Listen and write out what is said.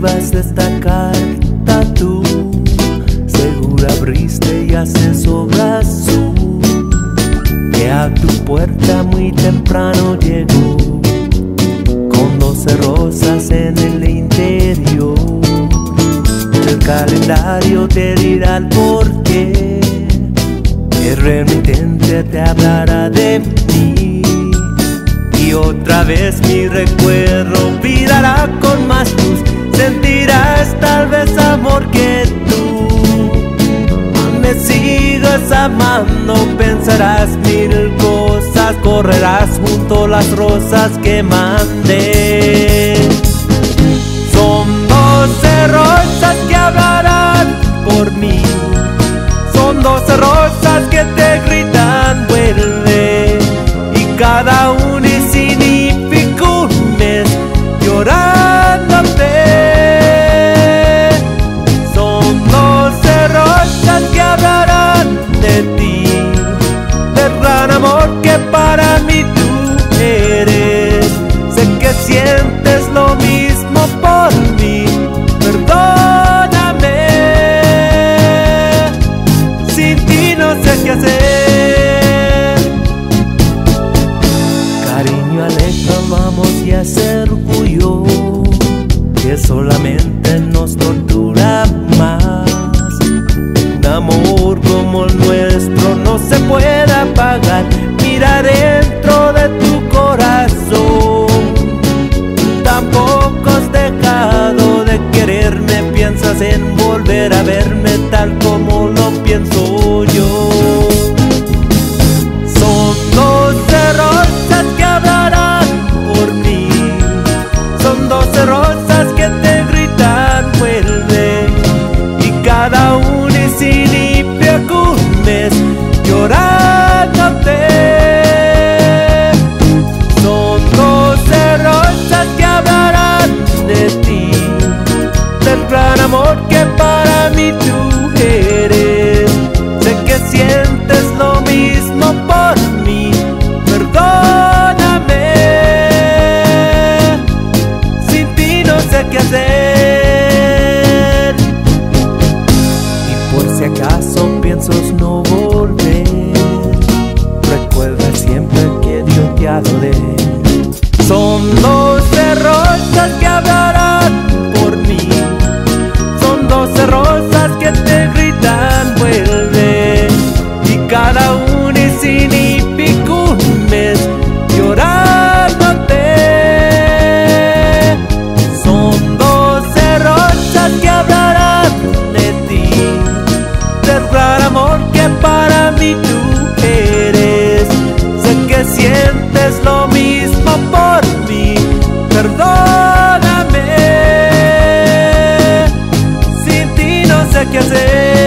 escribas esta carta tú, seguro abriste y haces obras que a tu puerta muy temprano llegó, con doce rosas en el interior. El calendario te dirá el porqué, el remitente te hablará de mí. Y otra vez mi recuerdo virará con más luz sentirás tal vez amor que tú me sigas amando, pensarás mil cosas, correrás junto las rosas que mandé. Son doce rosas que hablarán por mí, son doce rosas que te gritan lo mismo por mí, perdóname. Sin ti no sé qué hacer. Cariño, aléjame, vamos y hacer orgullo que solamente piensas en volver a rosas que te sé qué hacer.